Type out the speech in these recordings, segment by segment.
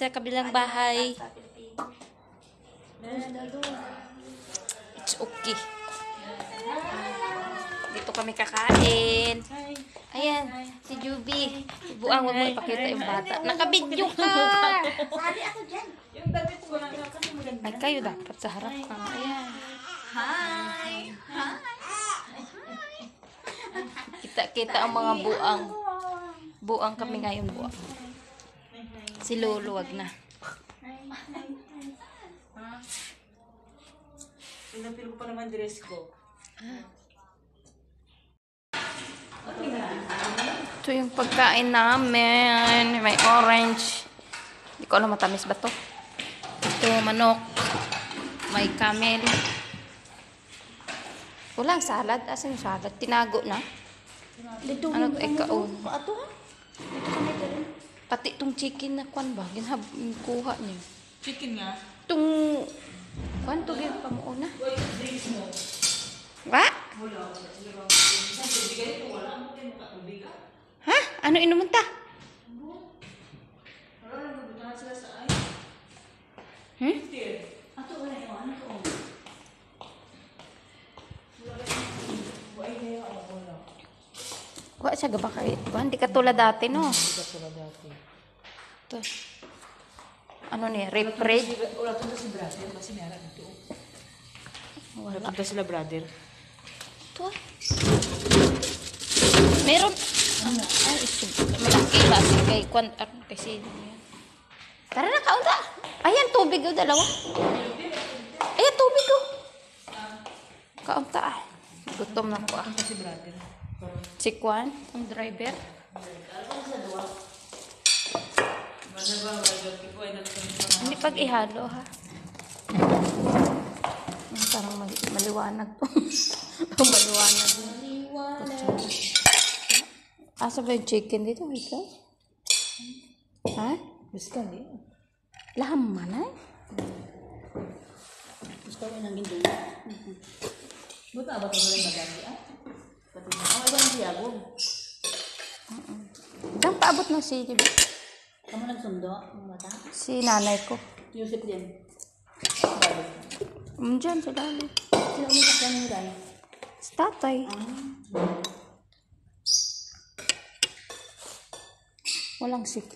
sa kabilang bahay. It's okay. Dito kami kakain. Ayan, si Juby. Buang, huwag mo ipakita yung bata. Nakabidyo ka! Sali ako dyan. Ay, kayo dapat sa harap ka. Ayan. Hi! Hi! Kita-kita ang mga buang. Buang kami ngayon, buang. Si Lolo, wag na. Pinapil ko pa naman dress ko. Ito yung pagkain namin. May orange. Hindi ko alam matamis ba to. Ito, manok. May camel. Walang salad. Asan yung salad? Tinago na. Dito Ano? Ikaw. Ato ha? Dito kami. Pati itong chicken na kwan ba? Ginhab, kuha niya. Chicken nga. Itong... Kwan to gyud pamuuna. Drinks mo. Wa? Wala. Isang tubig ito. Wala. Wa siya gaba kay. Hindi ka tulad dati, no? Hindi ka sila dati. Ito. Ano ni? Refred? Wala tunta si brother. Kasi meron ito. Wala tunta sila brother. Ito. Meron. Ano? Ay, ito. Malaki ba? Sige, kwan. Ano kasi. Tara na, kaunta. Ayan, tubig o dalawa. Ayan, tubig o. Kaunta ah. Gutom na ko ah. Tunta si brother. Si Kwan, ang driver. Ay. Hindi pag ihalo ha. Ang Parang mali- maliwanag to. maliwanag. Asa ba yung chicken dito? Wait lang. Ha? Biskan eh. Laham man eh. Gusto ko nang gindoon. Buta ba ito rin magandi ah? Pati na. Oh, ibang siyabog. Saan paabot na si, ba? Kamu nagsundo ng bata? Si nanay ko. Yusip din. Um, dyan, sa lalo. Sino mo sa kanya nila? Si tatay. Walang sik.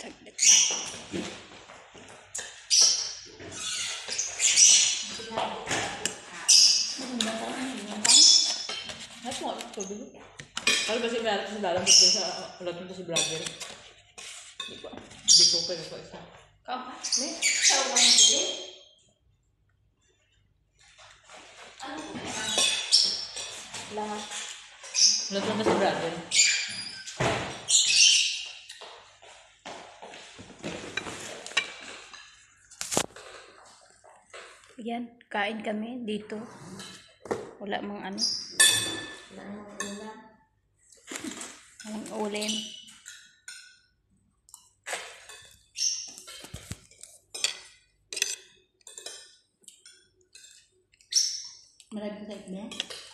Saglit lang. Ay, mo, tubig. Kaya ba si Meron sa dalang dito sa wala tunta si brother? Hindi ko. Hindi ko pa ko isa. Lahat. Wala tunta si brother. Yan, kain kami dito. Wala mang ano. Walang ulam. Marami ka sa ikna?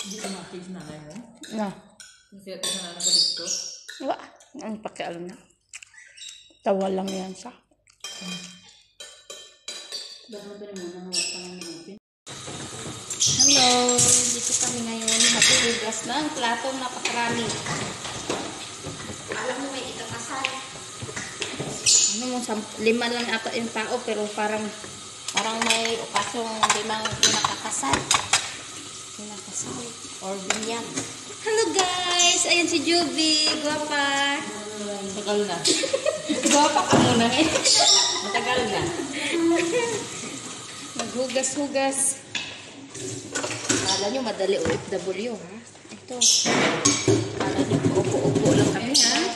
Hindi ko ma-fix na nanay mo. Na. Kasi ito na nanay ko dito. Wa. Ang pakialam na. Tawa lang yan sa. Bakit mo rin muna mga wata ng open? Hello! Dito kami ngayon. Natuligas ng platong napakarami. Alam mo may ikakasal. Mo, sam- lima lang ata yung tao pero parang parang may okasyong limang nakakasal. Kinakasal. Or binyag. Hello guys! Ayan si Juby. Guwapa. Matagal na. Guwapa ka muna eh. Matagal na. Maghugas-hugas. Kala nyo madali OFW ha? Ito. Kala nyo upo-upo lang kami ha?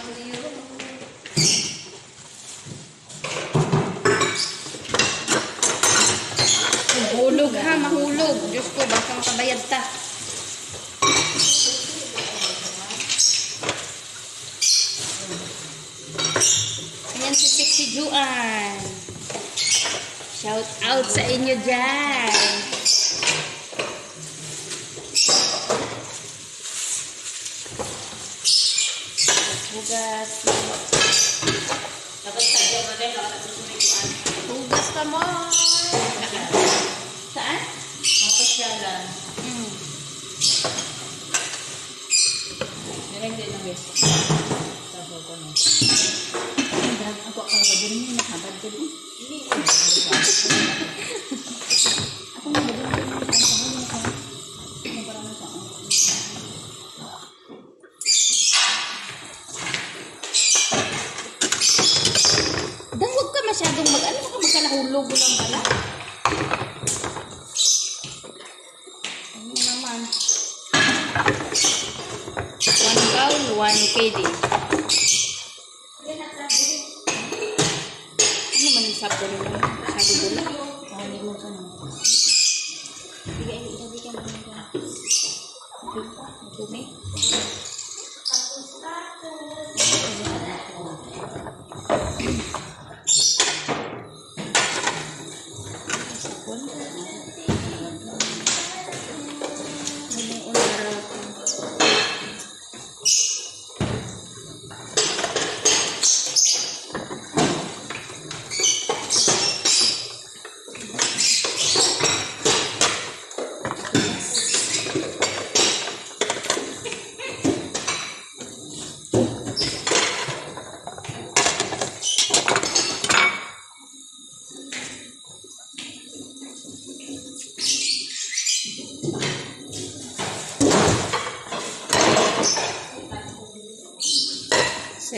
Mahulog. Diyos ko, baka makabayad ta. Ayan si Sexy Juan. Shout out sa inyo dyan. hugas. Dapat sadya mo din, dapat sa sumikuan. Hugas ka mo. Saan? Mapasyalan. Mm. Meron din ang guest. Tapos ko na. Ang drag ako ako ba din mo nakabad din. Hindi ko na. Ako na ba din mo ang sahod mo ka. Ano para mo sa Dan, huwag masyadong mag, ano ka magkalahulog mo lang pala. Sabon mo? Ko lang. Sabi mo ka na. Bigay, isabi ka naman dyan. Dumi.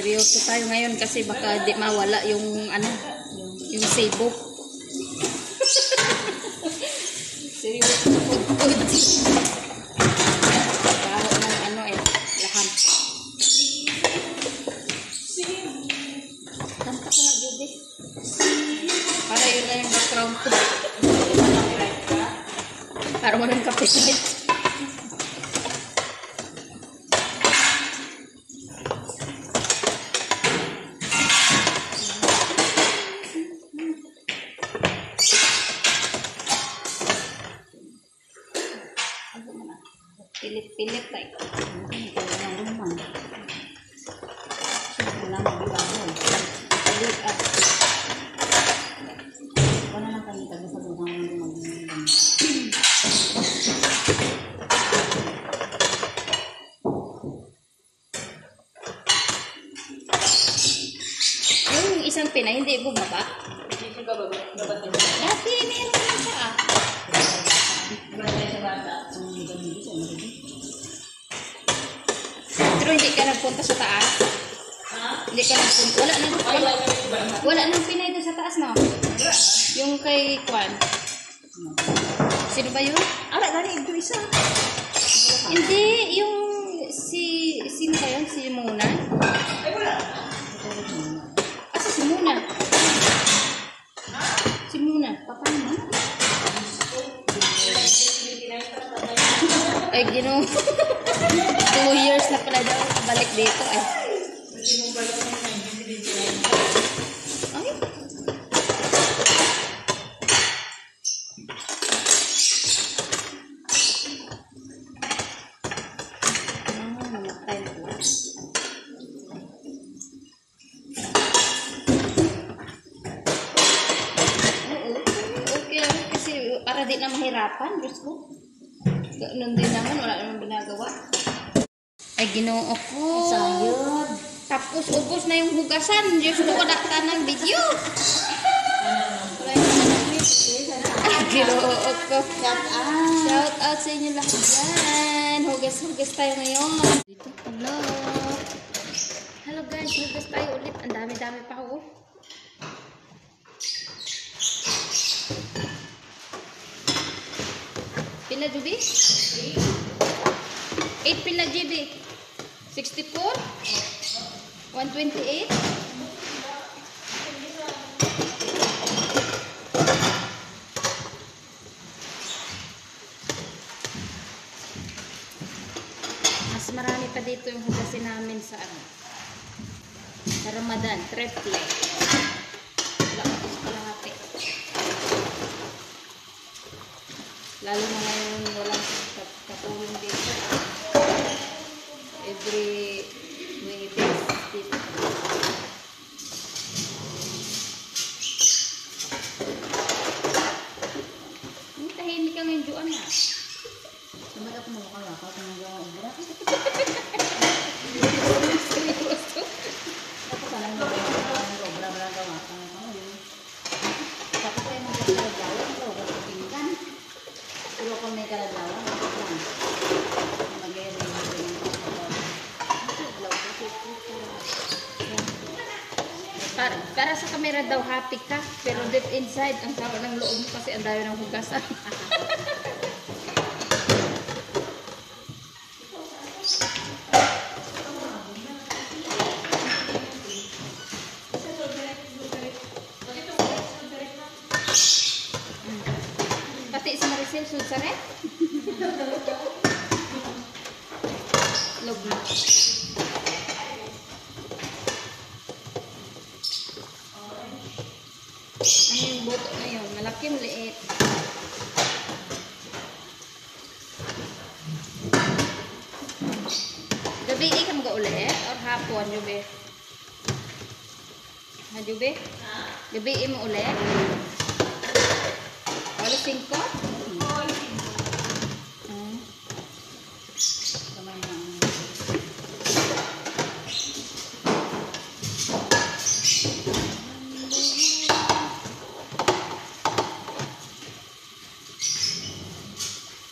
Seryoso tayo ngayon kasi baka di mawala yung ano, yung, sabo. Seryoso pagod. Baho ng ano eh, laham. Kanta ka nga, Judy. Para yun na yung background ko. Para mo ng copyright. Pilit-pilit tayo. Kaya lang naman. Wala mo bibago. Pilit ah. Wala lang kami taga sa buhang mo mag-ibang. Yung isang Pinay, hindi bumaba. Hindi siya bababa. Dati, Pero hindi ka nagpunta sa taas. Ha? Hindi ka nagpunta. Wala nang, wala, wala nang Pinay doon sa taas, no? Yung kay Kwan. Sino ba yun? Ala, gani, ito isa. Hindi, yung si, sino ba yun? Si Muna? Okay lang kasi para di na mahirapan, Diyos ko. Ganun din naman, wala namang ginagawa. Ay, ginoo ko. Sayod. Tapos ubos na yung hugasan. Diyos ko, wala ka ng video. Ay, ginoo ko. Shout out. Shout out sa inyo lahat dyan. Hugas-hugas tayo ngayon. Dito, hello. Hello guys, hugas tayo ulit. Ang dami-dami pa ako. Pila, Juby? 8 pila, GB. 64? 128? Mas marami pa dito yung hugasin namin sa ano. Sa Ramadan, triple. Sa kalahati. Lalo ngayon walang kat- katulong dito. Every Wednesday Para, para sa camera daw happy ka, pero deep inside, ang sama ng loob mo kasi ang dami ng hugasan. Pati si Maricel, sud sa red? Log na. Ano yung buto na yun? Malaki maliit. Gabi ka mga ulit or hapon, Jubi? Ha, Jubi? Gabi mo ulit? Alas 5? Hmm. Kamay na.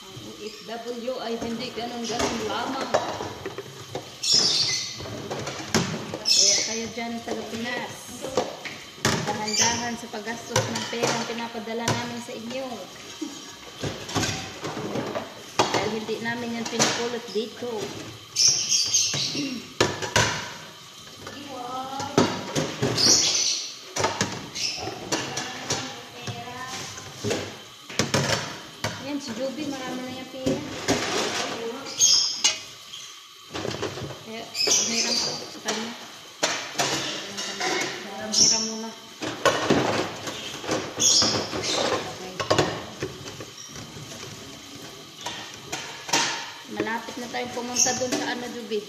Ang OFW ay hindi ganun-ganun lamang. Kaya sa Pinas, dahan-dahan sa paggastos ng perang pinapadala namin sa inyo. Dahil hindi namin yan pinapulot dito. Yan, si Joby, marami na yung pera. Kaya, hiram ko sa kanya. Hiram muna. Malapit na tayong pumunta doon sa ano, Joby.